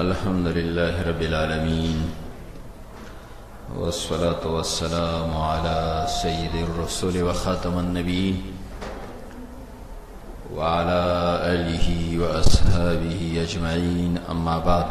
الحمد لله رب العالمين والصلاة والسلام على سيد الرسول وخاتم النبيين وعلى آله وأصحابه أجمعين أما بعد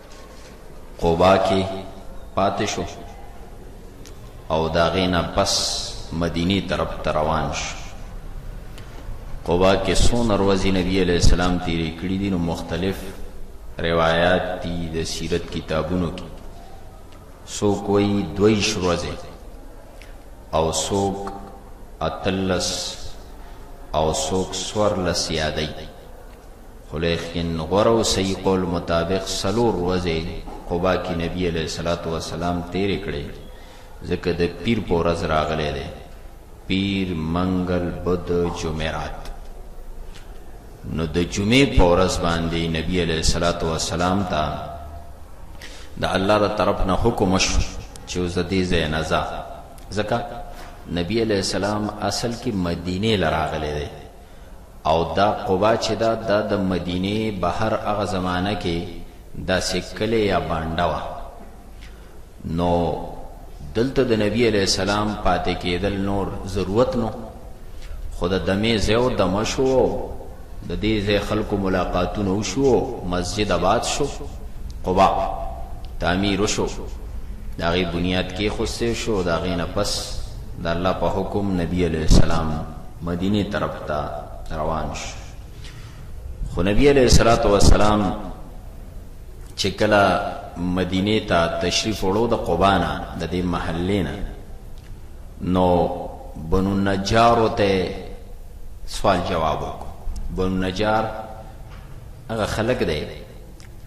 قبا کې پاتې شو او دا غینا پس مدینی طرف ته روان شو قبا کې سون روزي نبی علی السلام تیری کړی دي نو مختلف روایت دي د سیرت کتابونو کې سو کوئی دوی شروزه او سوک اتلس او سوک سور لسیادی خلیخین غوره او صحیح قول مطابق سلور ورځې قبا کې نبی علیه الصلاۃ والسلام تیرې کړې ځکه د پیر په ورځ راغلی دی پیر منګل بد جمعرات نو د جمعې په ورځ باندې نبی علیه الصلاۃ والسلام ته د الله تر طرف نه حکم شو چې زدي زینزا ځکه نبی علیہ السلام اصل کې مدینه لراغله دی او دا قبا چې ده دا د مدینې بهر هغه زمانه کې داسې کلی یا بانډه وه نو دلته د نبی علیه السلام پاتې کېدل نور ضرورت نو خو د دمې ځای او دمه شو د دې ځای خلکو ملاقاتونه وشو مسجد آباد شو قبا تعمیر وشو د هغې بنیاد کېښوستی شو د هغې نه پس د الله په حکم نبی علیه السلام مدینې طرف ته روان شو خو نبی علیه الصلاۃ والسلام چې کله مدینه ته تشریف وړو د قبانا د دې محلې نه نو بنو نجار ته سوال جواب وکړو بنو نجار هغه خلک دی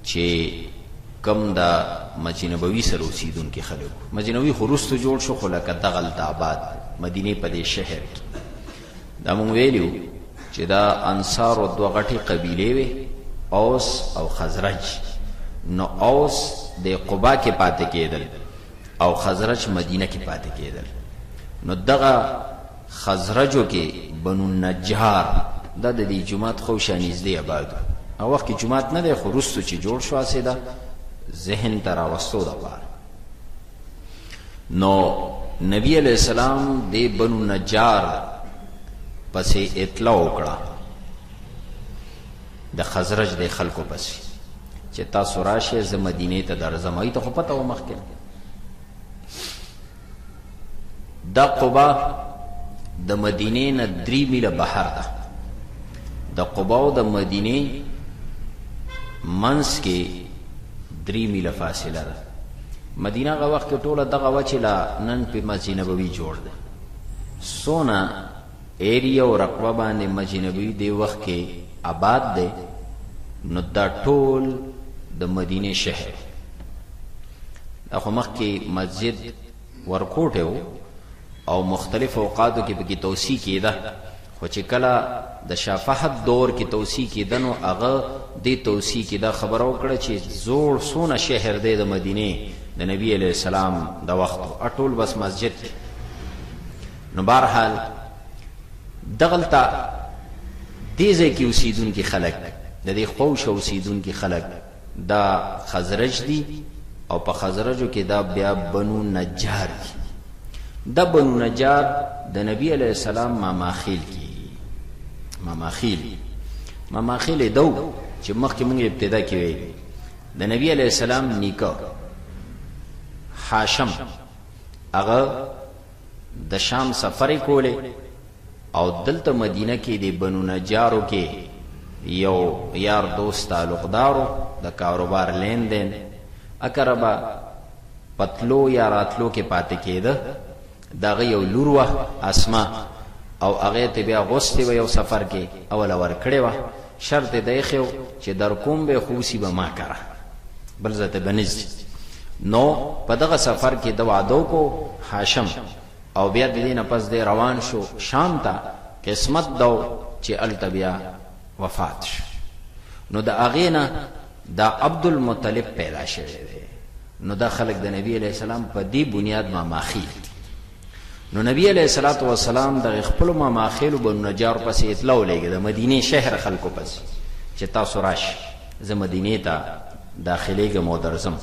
چي کوم د مسجد نبوي سره اوسېدونکي خلک وو. مسجد نبوي خو وروسته جوړ شو، خو لکه دغلته اباد وو، مدینې په دې شهر کي. دا موږ ویلي وو چي د انصارو دوه غټې قبیلې وې، اوس او خزرج. نو اوس د قبا کي پاته کېدل او خزرج مدینه کي پاته کېدل. نو دغه خزرجو کې بنو النجار دا د دې جومات خو شا نږدې اباد وو. هغه وخت کې جومات نه دی خو وروسته چې جوړ شو هسې ده ذهن ته راوستو دپاره نو نبی علیه السلام د بنو نجار پسې اطلاع وکړه د خزرج د خلکو پسې چې تاسو راشه زه مدینه ته درځم ای ته خو پته و مخکې دا قبا د مدینې نه درې میله بهر ده. د قبا او د مدینې منځ کې درې میله فاصله ده. مدینه هغه وخت کې ټوله دغه وه چې لا نن پې مسجد نبوي جوړ دی. څونه ایریا او رقبه باندې مجنبی دې وخت کې اباد دی نو دا ټول د مدینه شهر دا خو مخکې مسجد ورکوټه وو او مختلف اوقاتو کې پکې توسیع کېده خو چې کله د شفاهت دور کې توسیع کېده نو هغه دې توسیع کې دا خبره وکړه چې زوړ سونه شهر دی د مدینه د نبی علی السلام د وخت اټول بس مسجد کې نو بهرحال دغلته دې ځای کې اوسېدونکي خلک د دې خوشه اوسېدونکي خلک دا خزرج دي او په خزرجو کې دا بیا بنو نجار دي دا بنو نجار د نبی علی السلام ماماخیل کی ماماخیل ماماخیل دو چې مخکې موږ ابتدا کې ویل د نبی علی السلام نیکه حاشم هغه د شام سفر یې کولې او دلته مدینه کې د بنو نجارو کې یو یار دوست تعلقدارو د کاروبار لین دین اکربا پتلو یا راتلو کې پاتې کېده دغه یو لور وه اسما او هغه ته بیا غوستې و یو سفر کې اوله ورکړې وه شرط یې دایښی و چې درکوم به خو اوسی به ما کره بل ځای ته به نه ځی نو په دغه سفر کې ده وعده وکړو هاشم او بیا د دې نه پس دی روان شو شام ته قسمت ده چې هلته بیا وفات شو نو د هغې نه دا عبدالمطلب پیدا شوی دی نو دا خلک د نبی علیه السلام په دې بنیاد ماماخیل دي نو نبی علیه الصلاة والسلام دغه خپل ماما خېلو بنو نجار پسې اطلاع ولېږه د مدینه شهر خلکو پسې چې تاسو راش زه مدینه ته داخلېږم او درځم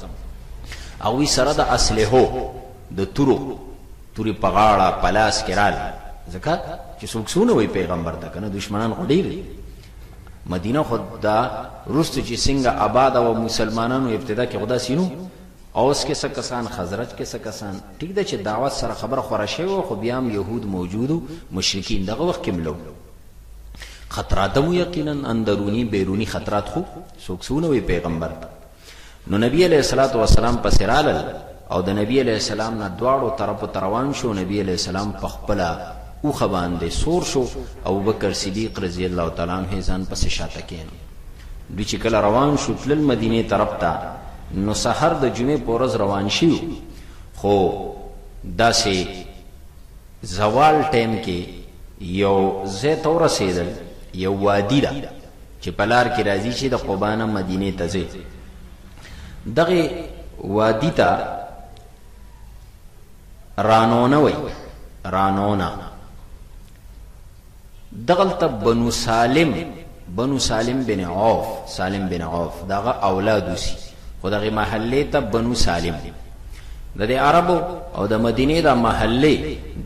هغوی سره د اسلحو د تورو تورې په غاړه په لاس کې رال ځکه چې څوک څه ونه وایي پیغمبر ته که نه دښمنان خو ډېر دي مدینه خو دا وروسته چې څنګه اباده وه مسلمانانو ابتدا کې خو داسې نو اوس کې څه کسان، خزرج کې څه کسان، ټیک ده چې دعوت سره خبره خوره شوې وه خو بیا هم یهود موجود وو، مشرکین دغه وخت کې هم لو. خطرات هم وو یقینا، اندروني، بیروني خطرات خو څوک څه ونه وایي پیغمبر ته. نو نبي علیه الصلوة والسلام پسې رالل او د نبي علیه السلام نه دواړو طرفو ته روان شو، نبي علیه السلام په خپله اوښه باندې سور شو، ابوبکر صدیق رضی الله تعالی عنه یې ځان پسې شاته کېناوه. دوی چې کله روان شو تلل مدینې طرف ته نو سحر د جمعې په ورځ روان شیو خو داسې زوال ټیم کې یو ځای ته ورسېدل یو وادي ده چې په لار کې راځي چې د قبانه مدینې ته ځي دغه وادي ته رانونه وي رانونه دغلته بنو سالم بنو سالم بن عوف سالم بن عوف دغه اولاد وسی خو دغه محله ته بنو سالم د دې عربو او د مدینه د محله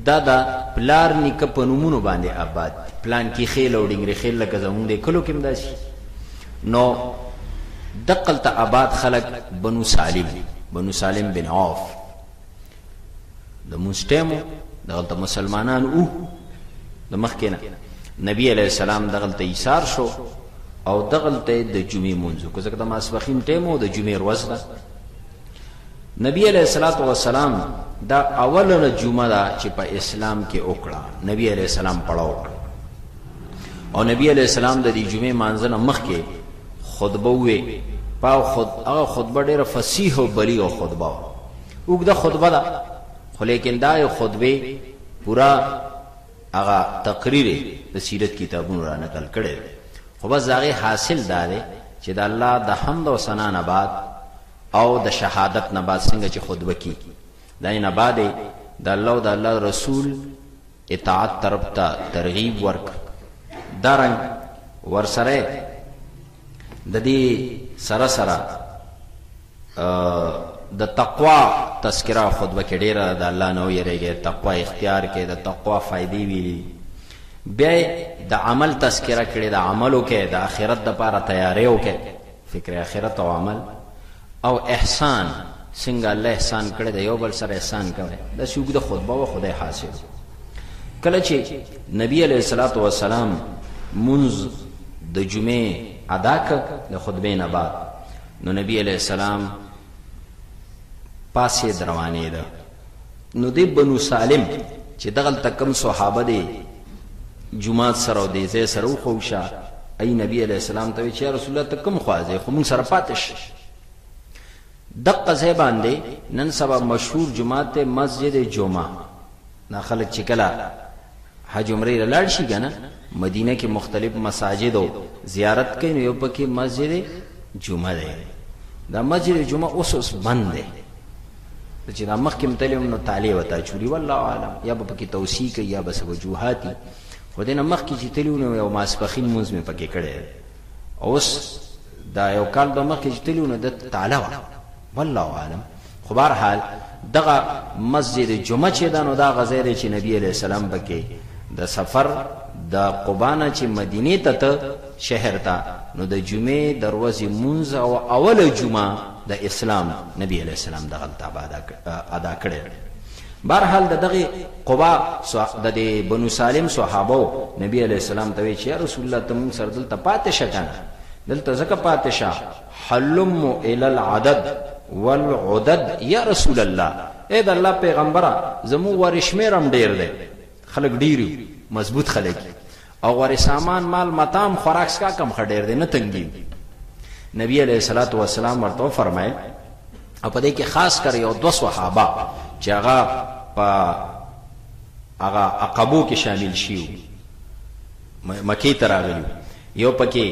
د د پلار نیک په نومونو باندې آباد پلان کې خېل او ډنګري خېل لکه زمونږ د کلو کې مداسي نو دقلت آباد خلق بنو سالم بنو سالم بن عوف د مونږ ټیم دغلته مسلمانان او د مخکې نه نبی علیه السلام دغلته ایثار شو او دغلته د جمعې مونځ کو ځکه د ماسپخین ټیم او د جمعې ورځ ده نبی علیه الصلاۃ والسلام دا اوله جمعه ده چې په اسلام کې وکړه نبی علیه السلام پړاو کړ او نبی علیه السلام د دې جمعې مانځنه مخکې خطبه وې پاو خود هغه خطبه ډیره فصیح او بلیغه خطبه اوږده خطبه ده خو لیکن دا یو خطبه پورا هغه تقریر د سیرت کتابونو را نقل کړي خو بس هغه حاصل دا دی چې د الله د حمد او ثنا نه بعد او د شهادت نه بعد څنګه چې خطبه کی دا نه بعد د الله او د الله رسول اطاعت طرف ته ترغیب ورک دا رنګ ورسره د دې سره سره د تقوا تذکرہ خطبه کې ډیره د الله نو یریږي تقوا اختیار کې د تقوا فائدې ویلي بیا د عمل تذکرہ کړي د عملو کې د آخرت لپاره تیارې وکړي فکر اخرت او عمل او احسان څنګه الله احسان کړی دی یو بل سره احسان کړی دا څوک د خطبه او خدای حاصل کله چې نبی علیه الصلاۃ والسلام منز د جمعې ادا کړ د خطبه نه بعد نو نبی علیه السلام پاسې دروانې ده نو دی بنو سالم چې دغلته کم صحابه دی جمعات سره او دی ځای سره وخوشه ای نبی علیه السلام ته چې رسول الله ته کم خوازه خو موږ سره پاتې شي دقه ځای باندې نن سبا مشهور جمعات ته مسجد جمعه نا خلک چې کله حج عمرې له لاړ شي کنه مدینه کې مختلف مساجد او زیارت کوي نو یو پکې مسجد جمعه ده دا مسجد جمعه اوس اوس بند ده چې دا مخکې متلم نو تعالی وتا چوری والله عالم یا به پکې توسیع کوي یا بس وجوهاتي خو دینه مخکې چې تلونه یو ماسپخین مونږ مې پکې کړي اوس دا یو کال به مخکې چې تلونه د تعالی والله اعلم خو بهر حال دغه مسجد جمعه چې ده نو دا هغه ځای دی چې نبي علیه السلام پکې د سفر د قبا نه چې مدینې ته ته شهر ته نو د جمعې د ورځې مونځ او اوله جمعه د اسلام نبي علیه السلام دغلته ادا کړی بهرحال د دغه قبا د دې بنو سالم صحابه نبی علیه السلام ته وی چې رسول الله تم سر دلته پاتې شکنه دلته زکه پاتې شه حلم الی العدد والعدد یا رسول الله اې د الله پیغمبره زمو ورشمیر هم ډیر دی خلک ډیری مضبوط خلک او ور سامان مال متام خوراک سکا کم خډیر دی نه تنګي نبی علیہ الصلوۃ والسلام ورته فرمایل او په دې کې خاص کر یو دو صحابه چې هغه په هغه عقبو کې شامل شیو مکی تراغلی یو پکې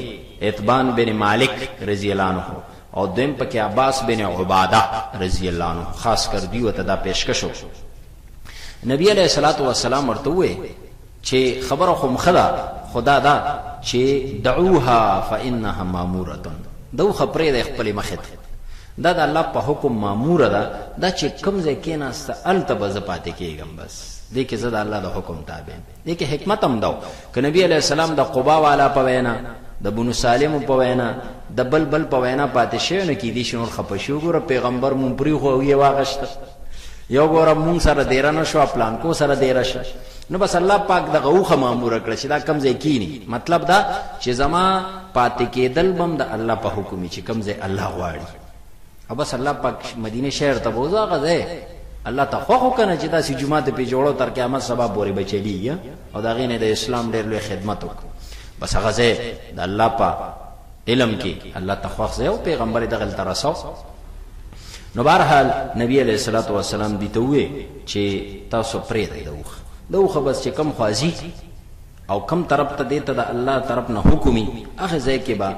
اتبان بن مالک رضی الله عنه او دویم پکې عباس بن عباده رضی الله عنه خاص کر دوی وته دا پیشکش وکړو نبی علیه الصلاۃ والسلام ورته وې چې خبره خو مخدا خدا دا چې دعوها فانها ماموره دو خبرې د خپل مخه ته دا د الله په حکم مامور ده دا چې کم ځای کې ناست الته به زپاتې کېږم بس دې کې زه د الله د حکم تابع دې کې حکمت هم دا و که نبي علیه السلام د قبا والا په وینا، د بنو سالم په وینا، د بل بل په وینا پاتې شوی نو کېدای شي نور خپه شي، وګوره پېغمبر مونږ پرېښو او یې واغشته، یا وګوره مونږ سره دېره نه شوه پلانکو سره دېره شه، نو بس الله پاک دغه اوښه ماموره کړه چې دا کوم ځای کېني، مطلب دا چې زما پاتې کېدل به هم د الله په حکم وي چې کوم ځای الله غواړي. او بس الله پاک مدینه شهر ته بوزو هغه ځای الله ته خوښ وکنه چې داسې جمعه ته پی جوړو تر قیامت سبا پورې بچلیږي او دا غینه د اسلام ډېر لوی خدمت وک بس هغه ځای د الله په علم کې الله ته خوښ ځای او پیغمبر دغه تر رسو نو بهرحال نبی علیہ الصلوۃ والسلام دي ته وې چې تاسو پرې دی دوخ دوخ بس چې کم خوازي او کم طرف ته دیته د الله طرف نه حکمي هغه ځای کې با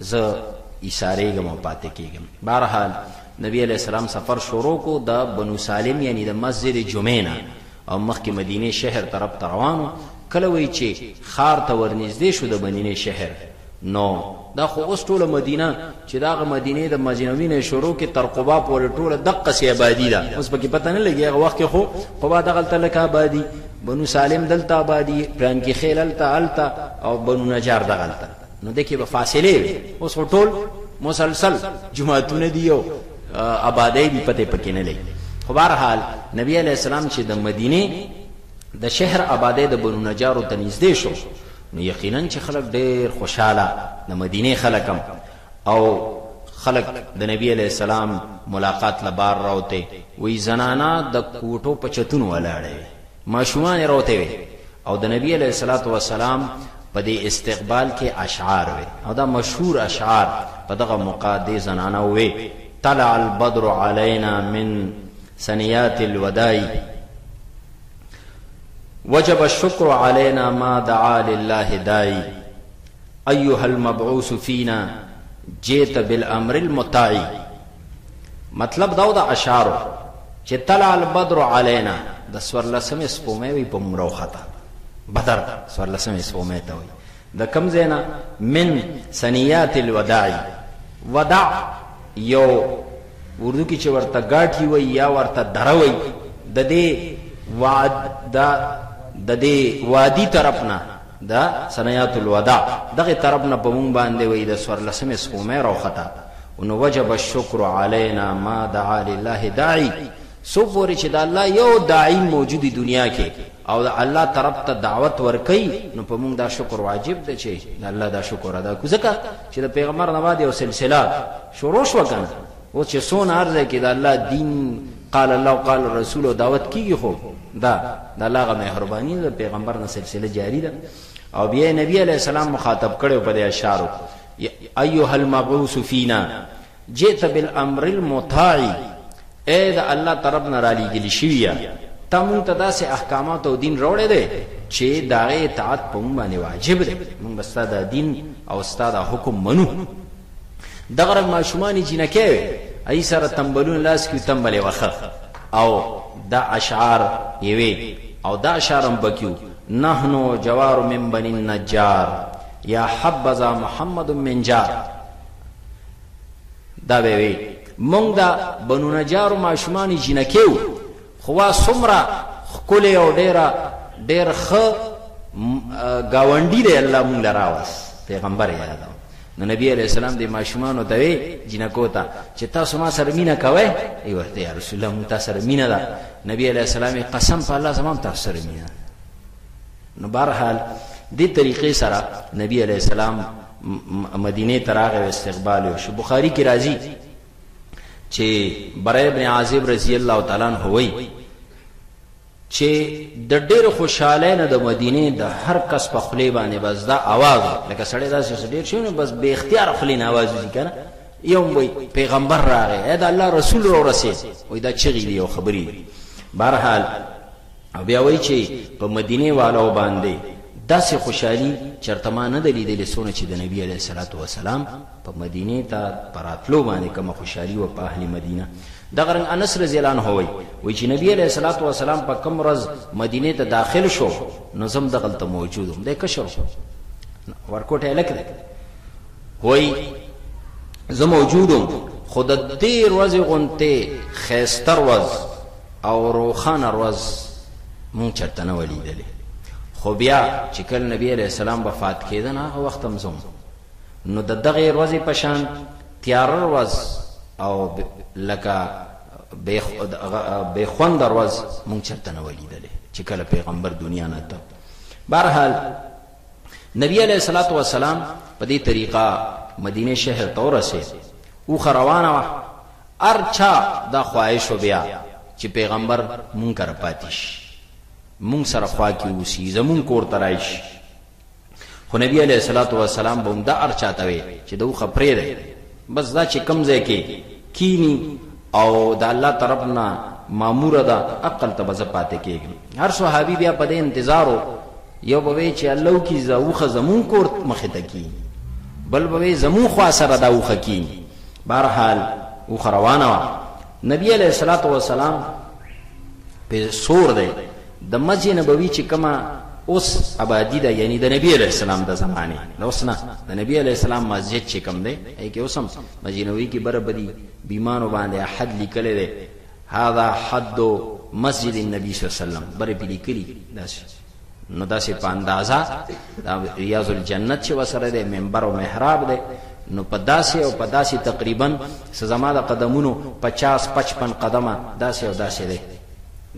زه ایساریږم او پاتې کیږم بهرحال نبی علیه السلام سفر شروع کو د بنو سالم یعنی د مسجد جمعې نه او مخکې مدینه شهر طرف ته روانو کله وی چې خار ته ورنږدې شو د مدینه شهر نو دا خو اوس ټوله مدینه چې داغه مدینه د مجنوی نه شروع کې تر قبا پورې ټوله دقه سی آبادی ده اوس پکې پته نه لګي هغه وخت کې خو قبا دغه تلک آبادی بنو سالم دلته آبادی پلان کې خیل الته الته او بنو نجار دغه الته نو دکې به فاصله وي اوس خو ټول مسلسل جماعتونه دي او آبادی دی پته پکې نه لګي خو بهر حال نبی علی السلام چې د مدینه د شهر آبادی د بنو نجارو ته نږدې شو نو یقینا چې خلک ډېر خوشاله د مدینه خلکم او خلک د نبی علی السلام ملاقات لبار راوته وی زنانا د کوټو په چتون ولاړې ماشومان یې روتې وې او د نبی علیه الصلاة والسلام په دې استقبال کې اشعار وي او دا مشهور اشعار په دغه موقع دې زنانه وي طلع البدر علينا من سنيات الوداع وجب الشكر علينا ما دعا لله داعي ايها المبعوث فينا جئت بالامر المطاعي مطلب دا و د اشعارو چې طلع البدر علینا د څوارلسمې سپومې وي په مونږ راوخته بدر څوارلسمې سپومې ته وي د کم ځای نه من ثنیات الوداع وداع یو اردو کې چې ورته ګاټي وي یا ورته دره وي د دې وعد دا د دې وادي طرف نه دا ثنیات الوداع دغه طرف نه په مونږ باندې وي د څوارلسمې سپومې راوخته نو وجب الشکر علینا ما دعا لله داعی سو پوری چې د الله یو داعی موجودی دنیا کې او د الله طرف ته دعوت ورکي نو په موږ دا شکر واجب دی چې د الله دا شکر ادا کو ځکه چې د پیغمبر نه بعد یو سلسله شروع شو کنه او چې سون ارزه کې د الله دین قال الله قال رسول او دعوت کیږي خو دا د الله غ مهرباني د پیغمبر نه سلسله جاری ده او بیا نبی علی السلام مخاطب کړو په دې اشاره يا ايها المبعوث فينا جئت بالامر المطاع اي د الله طرف نه راليږلي شويه تا مونږ ته داسې احکامات او دین راوړی دی چې دا غي اطاعت په مونږ باندې واجب دی مونږ بس دا دین او ستاد حکم منو دغه رنګ ماشومان جنکه وي ای سره تنبلون لاس کې تنبلې وخه او دا اشعار یوي او دا اشعارم بکیو نحن جوار من بنی النجار یا حبذا محمد من جار دا به وی مونږ دا بنو نجار ماشومان جنکیو خوا سمرا خکل او ډیرا ډیر خ گاونډی دی الله مونږ لراوس پیغمبر یادو نو نبی علیہ السلام د ماشومان ته وی جنکو ته چې تاسو ما سره مینا کوي ای ورته یا رسول الله مون تاسو سره مینا ده نبی علیہ السلام قسم په الله زمام تاسو سره مینا نو بهرحال دې طریقې سره نبی علیہ السلام مدینه تراغه استقبال او شو بخاری کی راضی چې برای ابن عازب رضی الله تعالی عنہ وای چه د ډیر خوشحالی نه د مدینی د هر کس په خلی باندې بس دا آواز لکه سړی داسې څه ډیر شوی بس بی اختیار خلی نه آواز وزی کنه یو وای پیغمبر راغی اې د الله رسول را ورسید وای دا چغی دی او خبری دی بهرحال او بیا وای چې په مدینه والو باندې داسې خوشحالي چرته ما نه د لیدلې څونه چې د نبی علیه الصلاۃ والسلام په مدینې ته په راتلو باندې کومه خوشحالي وه په اهل مدینه. دغه رنګ انس رضی الله عنه وايي، وايي چې نبي علیه الصلوة والسلام په کومه ورځ مدینې ته داخل شو نو زه همدغلته موجود وم، دی کشر و، ورکوټی هلک دی، وايي زه موجود وم خو د دې ورځې غونتې ښایسته ورځ او روښانه ورځ مونږ چرته نه وه لیدلې، خو بیا چې کله نبي علیه السلام وفات کېده نو هغه وخت هم زه وم. نو د دغې ورځې په شان تیاره ورځ او لکه بې خونده ورځ مونږ چرته نه ولیدلې چې کله پیغمبر دنیا نه ته بهرحال نبی علیه الصلاۃ والسلام په دې طریقه مدینه شهر ته ورسېد او روانه وه ارچا دا خواهش بیا چې پیغمبر مونږ کر پاتیش مونږ سره خوا کې اوسي زمونږ کور ترایش خو نبی علیه الصلاۃ والسلام به دا ار چاته وي چې دوه خپرې ده بس دا چې کم ځای کې کینی او د الله طرف نه مامور ده عقل ته بز پاتې کېږي هر صحابي بیا په دې انتظارو یو به چې الله کی زوخه زمون کور مخه ته کی بل به زمون خوا سره دا وخه کی بهرحال او روانه نبی علیہ الصلوۃ والسلام په سور دی د مسجد نبوي چې کومه اوس ابادي ده یعنی د نبی علی السلام د زمانه د اوس نه د نبی علی السلام مسجد چې کوم دی ای کې اوسم مسجد نبوي کې بربدي بیمانو باندې احد لیکل دی هاذا حد مسجد النبي صلی الله علیه وسلم بر په لیکلي داسې نو داسې په اندازا د ریاض الجنت چې وسره دی منبر او محراب دی نو په داسې او په داسې تقریبا سزما د قدمونو 50 55 قدمه داسې او داسې دی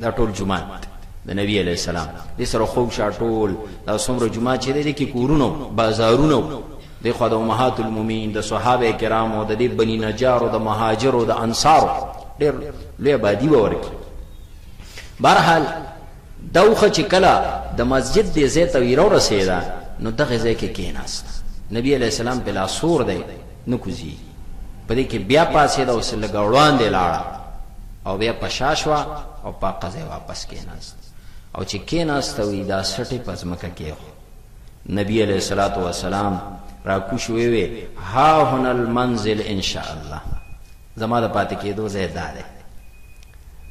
دا ټول جومات د نبی علیه السلام دې سره خوږ شه ټول دا څومره جومات چې دی دې کې کورونه وو بازارونه وو دې خوا د امهات المؤمنین د صحابه کرامو د دې بني نجارو د مهاجرو د انصارو ډېر لوی آبادي به ورکړي بهرحال دوخه چې کله د مسجد دې ځای ته ویره ورسېده نو دغه ځای کې کېناسته نبی علیه السلام په لاسور دی نه کوزي په دې کې بیا پاسېده او څه لږه وړاندې لاړه او بیا په شا شوه او په قضې واپس کېناست او چې کېناسته وي دا سټې په ځمکه کېښو نبی علیه الصلاة والسلام راکوش وی وی ها هنا المنزل ان شاء الله زما د پاتې کېدو ځای دا دی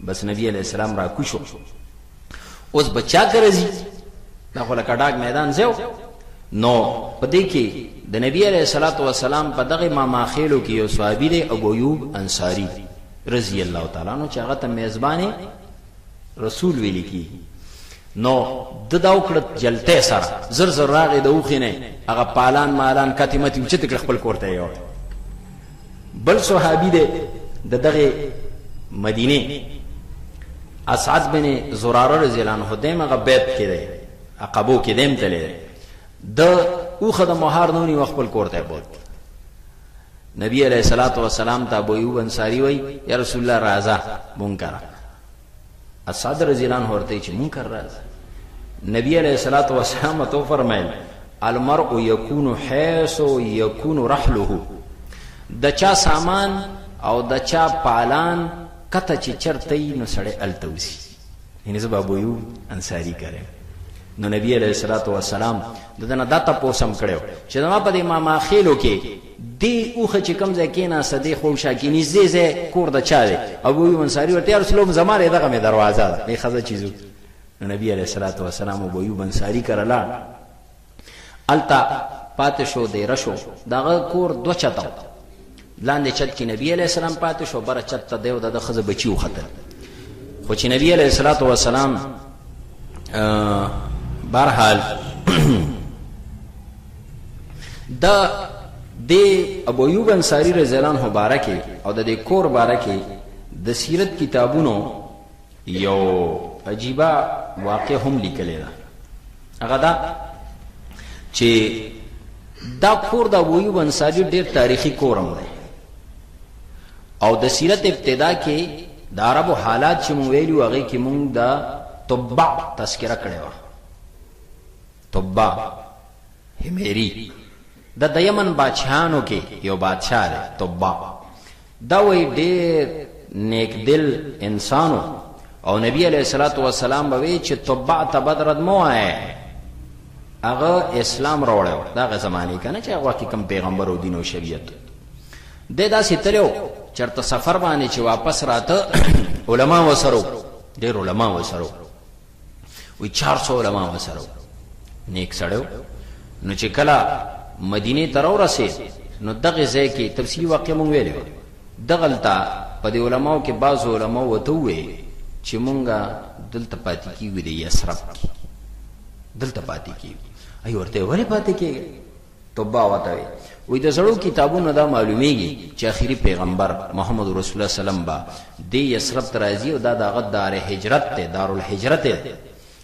بس نبی علیه السلام راکوشو اوس به چا کره ځي دا خو لکه ډاګ میدان ځای نو په دې کې د نبی علیه الصلاۃ والسلام په دغه ماماخېلو کې یو صحابي دی ابو ایوب انصاری رضی الله تعالی عنہ چې هغه ته میزبانې رسول ویل کی نو د دا وکړه جلته سره زر زر راغې د وخینه هغه پالان مالان کاتمت چې تک خپل کوړته یو بل صحابي دی د دغه مدینه اسعد بن زراره رضی الله عنه دیم هغه بیت کې دی عقبو کې دیم تللی دی د اوخه د مهار نونی وخت خپل کور ته بوت نبی علیہ الصلوۃ والسلام ته ابو ایوب انصاری وای یا رسول الله رازا مونږه اصحاب رضی الله عنه ورته چې منکر راځي نبی علیہ الصلوۃ والسلام تو فرمایل المرء یکون حیث یکون رحله د چا سامان او د چا پالان کته چې چرته نو سړی التوسی یعنی زبا بویو انصاری کرے نو نبی علیہ الصلوۃ والسلام ددن دته پوسم کړو چې ما په دې ما ماخیلو کې دې اوښ چې کوم ځای کېناسته دې خو شا کې نږدې ځای کور د چا دی ابو ایوب انصاري ورته یا رسول الله زما دی دغه مې دروازه ده دې ښځه چې ځو نو نبي علیه الصلات والسلام ابو ایوب انصاري کره لاړ هلته پاتې شو دیره شو دغه کور دوه چته لاندې چت کې نبی علیه السلام پاتې شو بره چت ته دی او د ښځه بچي وختل خو چې نبی علیه الصلات والسلام برحال د دې ابو ایوب انصاری رضی الله عنه باره کې او د دې کور باره کې د سیرت کتابونو یو عجیبه واقع هم لیکلې ده هغه دا چې دا کور د ابو ایوب انصاری ډیر تاریخي کورم دی او د سیرت ابتدا کې د عربو حالات چې مو ویلو هغه کې مونږ د تبع تذکرہ کړو تبع، حمیری، د دیمن بادشاهانو کې یو بادشاه دی تبع دا وایي ډیر نیک دل انسان و او نبی علیه الصلاة والسلام به وی چې تبع ته بد رد مه وایه هغه اسلام راوړی و د هغه زمانې که نه چې هغه وخت کې کوم پیغمبر او دین او شریعت دی داسې تللی و چېرته سفر باندې چې واپس راته علما ورسره ډېر علما ورسره وی 400 علما وسره نیک سړیو نو چې کله مدینه تر ورسه نو دغه ځای کې تفصیلی واقع مونږ ویلو دغلتا په دې علماو کې بعض علما وته وي چې مونږه دلته پاتې کیږي د یسرب کې دلته پاتې کیږي ای ورته ورې پاتې کیږي توبه وته وي وي د زړو کتابونو دا معلومیږي چې اخیری پیغمبر محمد رسول الله سلام با د یسرب ترازی او دا دغه دار هجرت ته دارالهجرت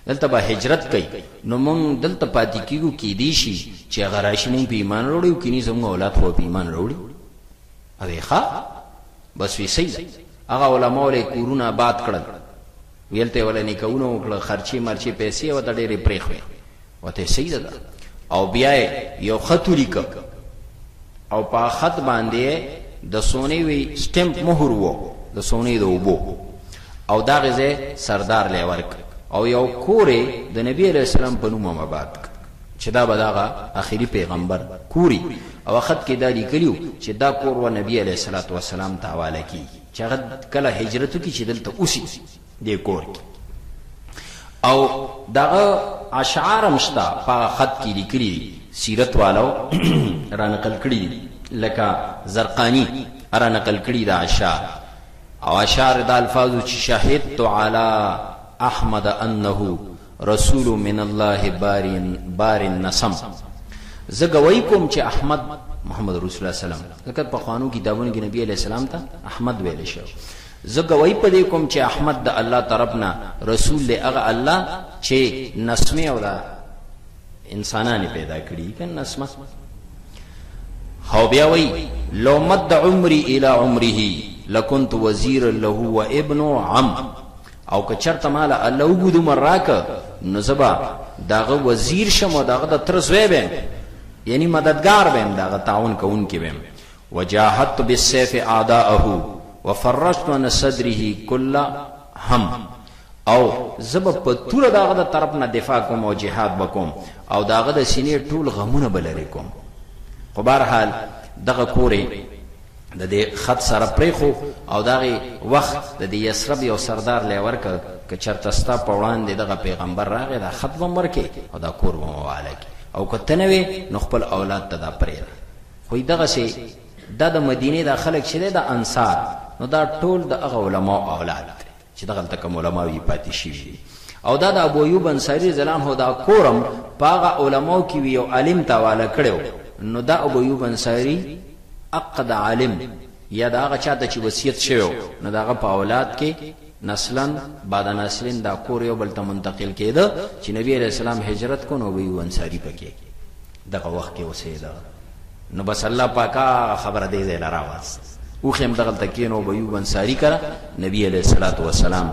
دلته به هجرت کوي نو مونږ دلته پاتې کیږو کې دی شي چې غراشي مونږ په ایمان وروړو کې نه زموږ اولاد خو په ایمان وروړي اوې ښا بس وی سي هغه علماء له کورونه آباد کړل ویل ته ولا نکونه وکړه خرچی مرچی پیسې وته ډېرې پرېخوې وته سیده ده او بیا یو خط ولیک او په خط باندې د سونی وی سټمپ مهر وو د سونی د وبو او دا غزه سردار لورک او یو کورې د نبی علی السلام په نوم مباد چې دا بداغه اخیری پیغمبر کوری او خط کې دا لیکلیو چې دا کور و نبی علی السلام ته حواله کی چې هغه کله هجرت وکړي چې دلته اوسي دې کور کې او دغه اشعار مشتا په خط کې لیکلي سیرت والو را نقل کړي دي لکه زرقانی را نقل کړي دا اشعار او اشعار د الفاظو چې شهدت علی احمد انه رسول من الله بارین بارین نسم زه گواہی کوم چې احمد محمد رسول الله سلام لکه په خوانو کتابونو کې نبی علی السلام ته احمد ویل شو زه گواہی په دې کوم چې احمد د الله طرفنا رسول له هغه الله چې نسمه او دا انسانان پیدا کړی کنه نسمه خو بیا وی لو مد عمري الى عمره لكنت وزيرا له وابن عم او که چرته ما له الله اوږد عمر راکړ نو زه به د هغه وزیر شم او د هغه د تره زوی به یم یعنی مددګار به یم د هغه تعاون کوونکی به یم وجاهدت بالسیف اعداءه وفرجت عن صدره کل هم او زه به په توره د هغه د طرف نه دفاع کوم او جهاد به کوم او د هغه د سینې ټول غمونه به لرې کوم خو بهرحال دغه کورې د دې خط سره پرېښو او د هغې وخت د دې یثرب یو سردار له یې ورکړ، که چېرته ستا په وړاندې دغه پېغمبر راغی، دا خط به هم ورکړې او دا کور به هم حواله کړې او که ته نه وې، نو خپل اولاد ته دا پرېږده. خو دغسې ده د مدینې دا خلک چې دی، دا انصار، نو دا ټول د هغه علماو اولاد دی. چې دغلته کوم علماء یې پاتې شوي دي او دا د ابو ایوب انصاری رضی الله عنه دا کورم په هغه علماو کې وي او عالم ته حواله کړو نو دا ابو ایوب انصاری عقد عالم یا دا هغه چاته چې وصیت شوی نو دا هغه په اولاد کې نسلن بعد نسلن دا کور یو بل ته منتقل کېده چې نبی رسول الله هجرت کو نو وی انصاری پکې دغه وخت کې اوسېده نو بس الله پاک هغه خبره دې ځای له راوست اوښ هم دغلته کېنو به یوب انصاري کره نبي علیه الصلاة والسلام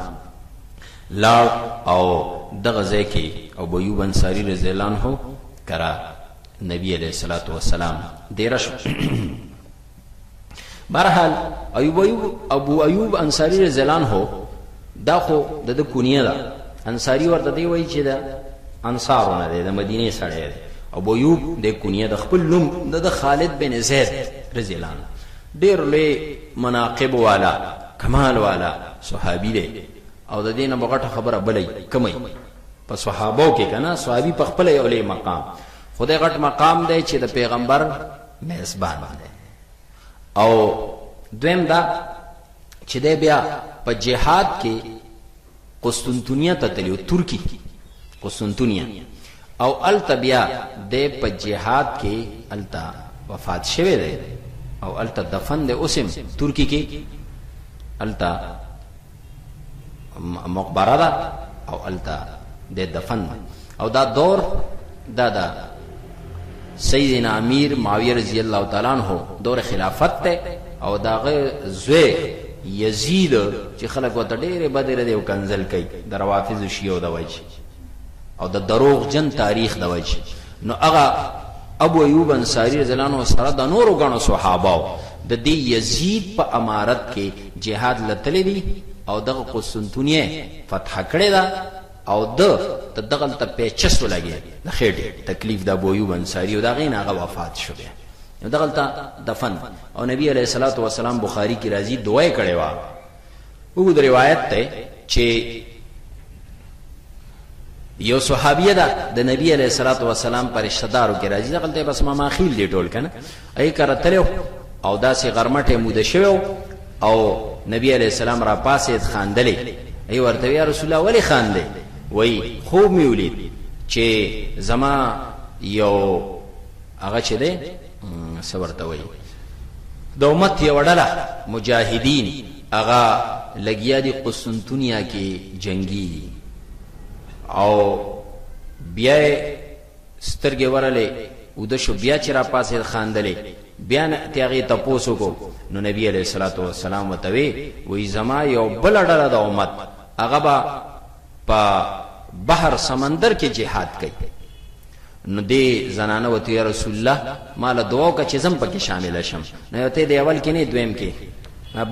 لاړ او دغه ځای کې او به یوب انصاري رضی الله عنه کره نبی علیہ الصلوۃ والسلام دیره شو برحال ایوب ایوب ابو ایوب انصاری رضی الله عنه دا خو د د کونیه ده انصاری ورته دی وایي چې دا انصارونه دی د مدینه سره دی ابو ایوب د کونیه د خپل نوم د خالد بن زید رضی الله عنه ډیر لوی مناقب والا کمال والا صحابي دی او د دینه بغټه خبره بلې کمې په صحابو کې کنه صحابي په خپل یو لوی مقام خدای غټ مقام دی چې د پیغمبر میزبان دی او دویم دا چې دی بیا په جهاد کې قسطنطنیه ته تلو ترکی قسطنطنیه او الته بیا د په جهاد کې الته وفات شوه دی او الته دفن دی اوسم ترکی کې الته مقبره ده او التا د دفن او دا دور دا دا سیدنا امیر معاویه رضی الله تعالی عنہ دور خلافت ته او داغه زوی یزید چې خلک وته ډېرې بدې ردې او کنزل کوي د روافض شیعو د وجه او د دروغ جن تاریخ د وجه نو هغه ابو ایوب انصاری رضی الله عنه سره د نورو غنو صحابه د دې یزید په امارت کې جهاد له تللی دی او دغه قسطنطون یې فتحه کړی ده او ده ته دغلته پیچس ولګی د خیټې تکلیف د ابو ایوب انصاری او د هغې نه هغه وفات شو بیا نو دغلته دفن او نبی علیه الصلاة والسلام بخاری کی راځي دعا یې کړې وه اوږد روایت دی چې یو صحابیه ده د نبی علیه الصلاة والسلام پر رشتہ دارو کې راځي دغلته بس ما ماخیل دی ټول کنه ای کره تللی و او داسې غرمه ټی موده شوی و او نبی علیه السلام را پاڅید خاندلی ای ورته وی یا رسول الله ولی خاندی وایی خوب می ولید چه زما یو هغه چه دی څه ورته وایی د امت یو ډله مجاهدین هغه لګیا دی قسطنطنیه کی جنگی او بیا سترګې ورلې اوده شو بیا چې راپاڅېد خاندلې بیا نه تې هغې تپوس وکړو نو نبي علیه الصلوة والسلام ورته وې وایي زما یو بله ډله د امت هغه به په بحر سمندر کې جهاد کوي نو دې زنانه وته یا رسول الله مال دعا وکړه چې زم پکې شامل شم نو ته دې اول کې نه دویم کې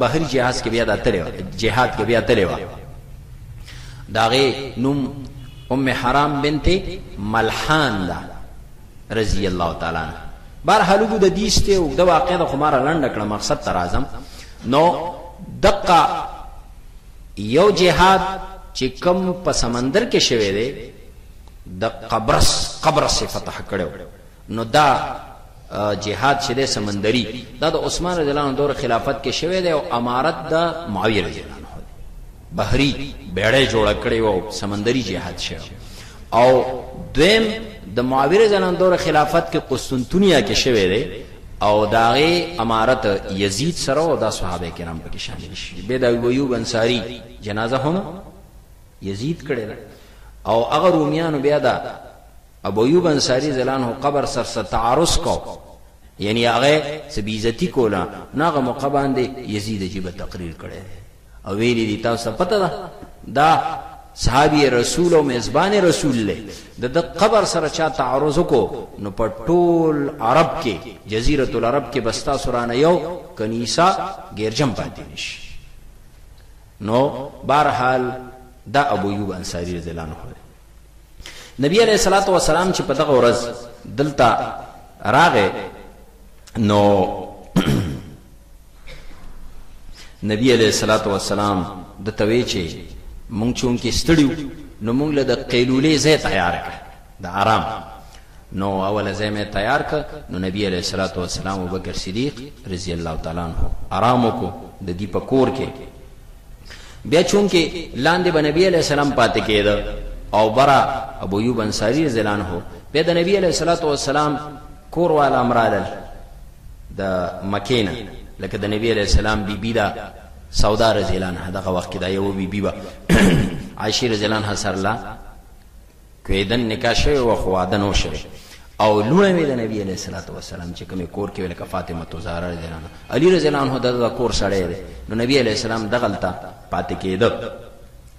بحر جهاد کې بیا د تلو جهاد کې بیا تلو داغه نوم ام حرام بنت ملحان ده رضی الله تعالی عنها بهر حال وګو د دیس ته او د واقع د خمار لنډ کړه مقصد تر اعظم نو دقه یو جهاد چې کم په سمندر کې شوه دی د قبرس قبرس فتح کړو نو دا جهاد چې د سمندري دا د عثمان رضی الله عنه دور خلافت کې شوه دی او امارت د معاویه رضی الله بحري بېړۍ جوړه کړې وه او سمندري جهاد شوی او دویم د معاویه ځلان دور خلافت کې قسطنطنیه کې شوی دی او داغه امارت یزید سره او د صحابه کرام پکې شامل شي به د ایوب انصاری جنازه هم یزید کړي ده او هغه رومیانو بیا دا ابو ایوب انصاری زلان هو قبر سر سره تعارض کو یعنی هغه سبیزتی کولا ناغه مقبان دی یزید جیب تقریر کړي او ویلی دی تاسو ته پته ده دا صحابی رسول او میزبان رسول له د د قبر سره چا تعرض کو نو په ټول عرب کې جزیره العرب کې بستا سرانه یو کنیسا ګرجم پاتې نشي نو بهرحال دا ابو ایوب انصاری رضی الله عنه نبی علیه الصلاۃ والسلام چې په دغه ورځ دلته راغې نو نبی علیه الصلاۃ والسلام د توی چې مونږ چون کې ستړیو نو مونږ له د قیلولې زې تیار کړ د آرام نو اول زې مې تیار کړ نو نبی علیه الصلاۃ والسلام ابوبکر صدیق رضی الله تعالی عنہ آرام کو د دې پکور کې بیا چونکه لاندې به نبی علی السلام پاتې کېده او برا ابو ایوب انصاری رضی الله عنه بیا د نبی علی الصلاه والسلام کور والا امرادل د مکینا لکه د نبی علی السلام بی بی دا سودا رضی الله عنها دغه وخت کې دا یو بی بی با عائشه رضی الله عنها سره کیدن نکاح شوی و خو واده نو شوی او لونه وی د نبی علیه الصلاۃ والسلام چې کومې کور کې ولکه فاطمه تو زهرا رضی الله عنها علی رضی الله عنه د کور سړی دی نو نبی علیه السلام دغلطه پاتې کېده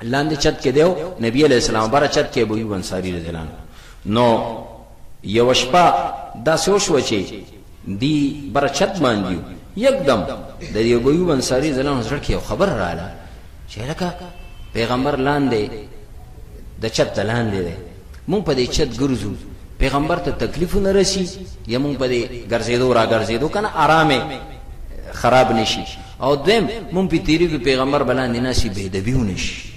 لاندې چت کې دیو نبی علیه السلام بره چت کې ابو ایوب انصاری رضی الله عنه نو یو شپه دا سو شو چې دی بره چت باندې یکدم د ابو ایوب انصاری رضی الله عنه سره کې خبر رااله چې لکه پیغمبر لاندې د چت د لاندې دی مونږ په دې چت ګرځو پیغمبر ته تکلیف نه رسی یا مونږ په دې ګرځېدو را ګرځېدو کنه آرامه خراب نشي او دویم مونږ په تیری کې پیغمبر بلاندې ناشي بے دبیونه شي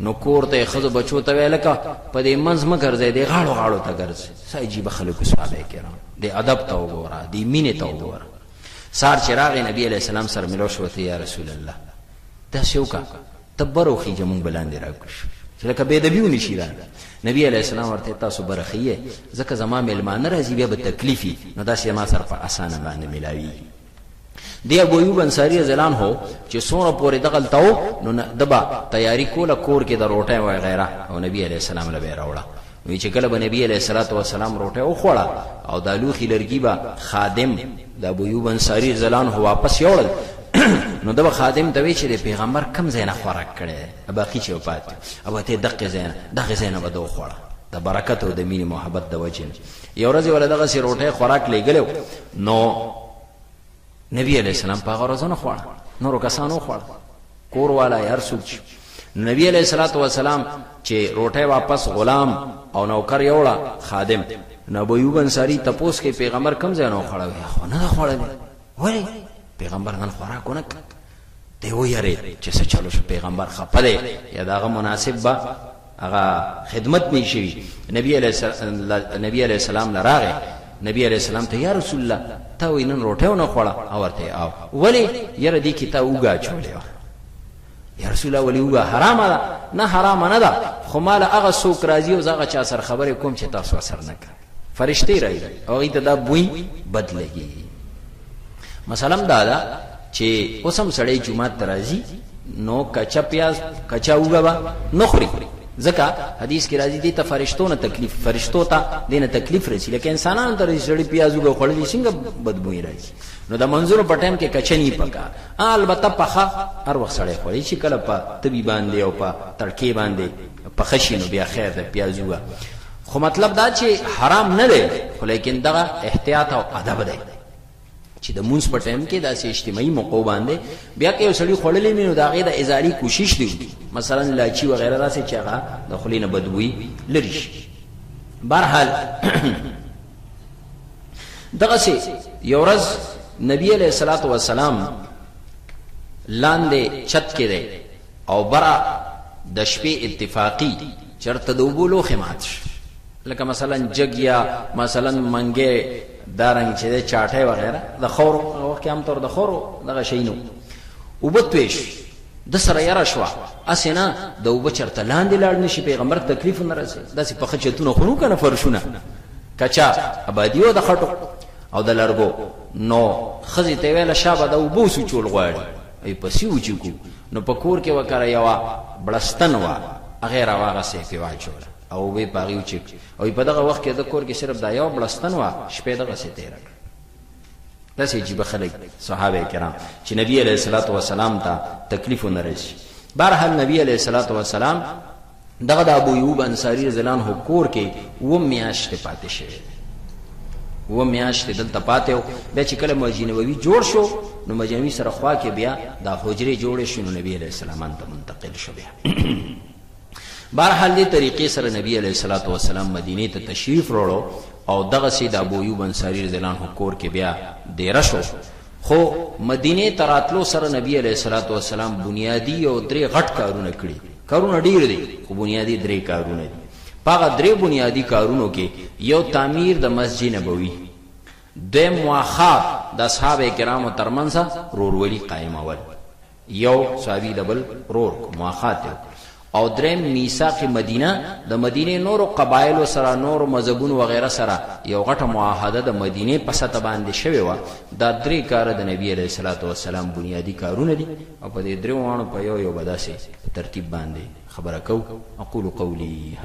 نو کور ته خزه بچو ته ویلکه په دې منځ م ګرځې دې غاړو غاړو ته ګرځې سایجی بخلکو صحابه کرام دې ادب ته وګوره دې مینه ته وګوره سار چراغ نبی علیہ السلام سره ملو شو ته یا رسول الله داسې وکړه ته بر وخیژه موږ به لاندې راکوز شو چې لکه بې ادبي ونشي رانه نبي علیه السلام ورته ویل تاسو بر خیژئ ځکه زما مېلمانه راځي بیا به تکلیف وي نو داسې زما سره په اسانه باندې ملاویږي دی ابو ایوب انصاری رضی الله عنه چې سونه پورې دغلته و نو دبا تیاری کوله کور کې د روټه و غیره او نبی علی السلام له راوړه وی چې کله به نبی علیه الصلاة والسلام روټه وخوړه او د لوخي لرګي به خادم د ابو یوب انصاری زلان هو واپس یوړل نو د خادم ته وی چې د پیغمبر کم زینه خوراک کړي باقی چې وپات او ته دقه زینه دغه زینه به دوه خوړه د برکت او د مینې محبت د وجه یو ورځ ول دغه سی روټه خوراک لګلو نو نبی علیہ السلام په غرض نه خوړه نور کسانو خوړه کور والا هر څوک چې نبی علیہ الصلوۃ والسلام چې روټه واپس غلام او نوکر یوړه خادم نبی ایوب انصاری تپوس کې پیغمبر کم ځای نو خړوي خو نه خړل ولی پیغمبر نن خوراک نه دی و یری چې څه چلو شو پیغمبر خپله یا داغه مناسب با هغه خدمت نه شوی نبی علیه السلام نبی علیه السلام لراغه نبی علیه السلام ته یا رسول الله تا وینن روټه نه خوړه او ورته او ولی یره دی کی تا وګا چولې یا رسول الله ولی وګا حرام ده نه حرام نه ده خو مال هغه سوک راضی او هغه چا سر خبره کوم چې تاسو سر نه کوي فرشتې راځي او هغه ته دا بوی بد لګي مثلا دا دا چې اوسم سړی جمعه ترازی نو کچا پیاز کچا وګبا نخري ځکه حدیث کې راځي دي ته فرشتو نه تکلیف فرشتو ته دینه تکلیف رسی لکه انسانانو ته رسړي پیازو غو خړلې څنګه بدبوې راځي نو د منظور په ټایم کې کچنی پکا البته پخا هر وخت سړی خوري چې کله په طبي باندې او په تړکې باندې پخشینو بیا خیر د پیازو خو مطلب دا چې حرام نه دی خو لیکن دغه احتیاط او ادب دی چې د مونږ په ټایم کې داسې اجتماعي موقع باندې بیا کې یو سړی خړلې مینو دا غي د ازاري کوشش دی مثلا لاچی و غیره داسې چې هغه د خلینو بدوي لري شي برحال دغه سي یو ورځ نبی علیہ الصلوۃ والسلام لاندې چت کې دی او بره د شپې اتفاقي چرته د اوبو لوښی مات شي لکه مثلا جګ یا مثلا منګی دا رنګ چې د چاټه وغیرہ د خورو وخت کې هم تر د خورو دغه شینو وبد پیش د سره یره شو اسنه د وب چرته لاندې لاړ نشي پیغمبر تکلیف نه رسي داسې په خچتونه خونو کنه فرشونه کچا آبادی او د خټو او د لرګو نو خزي ته ویل شابه د وبو سوچول غواړي ای پسی و چی کو نو په کور کی وکره یوه بړستن وه هغه یې راواغسته یې پی واچوله او اوبه یې په هغی و چیک او ای په دغه وخت کی ده کور کی صرف دا یوه بړستن وه شپه دغسی تیره کړه داسی عجیبه خلک صحابه کرام چی نبی علیه الصلوة والسلام ته تکلیف ونه رسی بهرحال نبی علیه الصلوة والسلام دغه د ابو ایوب انصاری رضی الله عنه کور کې و میاشتې پاتې شوی دی و میاشتې دلته پاتې او بیا چې کله مسجد نبوي جوړ شو نو مسجد سره خوا کې بیا دا حجره جوړې شو نو نبی علیه السلام ته منتقل شو بیا بهرحال دې طریقې سره نبی علیه الصلاۃ والسلام مدینه ته تشریف وروړو او دغه سید ابو ایوب انصاری رضی الله عنه کور کې بیا دیر شو خو مدینه تراتلو سره نبی علیه الصلاۃ والسلام بنیادی او درې غټ کارونه کړی کارونه ډېر دي، خو بنیادي درې کارونه دي. په هغه درې بنیادي کارونو کې یو تعمیر د مسجد نبوي، دویم مواخات د اصحاب کرامو ترمنځ ورورولي قایمول، یو صحابي د بل ورور مواخات یې وکړ، او دریم میثاق مدینه، د مدینې نورو قبایلو سره، نورو مذهبونو وغیره سره یو غټه معاهده د مدینې په سطح باندې شوې وه. دا درې کاره د نبي علیه السلام بنیادي کارونه دي. او په دې دريو واڼو په يو يو به داسې په ترتيب باندې خبره کوو اقول قولي.